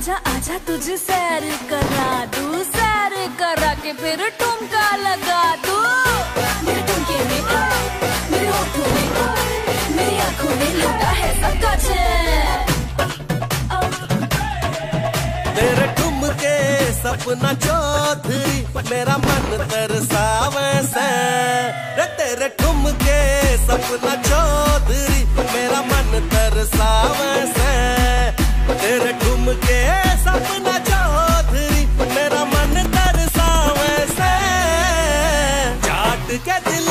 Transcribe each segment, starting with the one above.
आजा आजा तुझे सैर करा दू, सैर करा के फिर टुमका लगा दू। मेरे में मेरे होठों में मेरी आँखों में है तेरे ठुमके सपना चौधरी, मेरा मन तरसा वैसे तेरे ठुमके सपना के सपना चौधरी मेरा मन तरसा दिल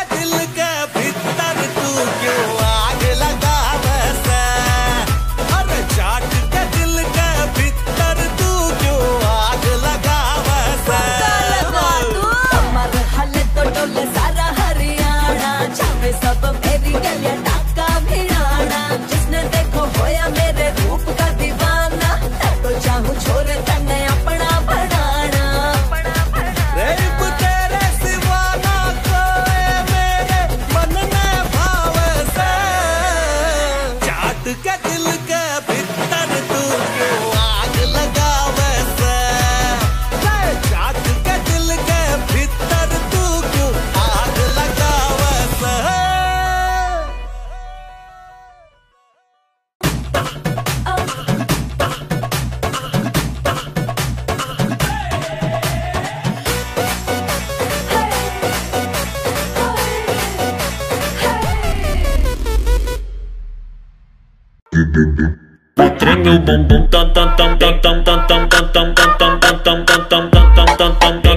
I didn't know. Get. the Treme o bumbum tam tam tam tam tam tam tam tam tam tam tam tam tam tam tam tam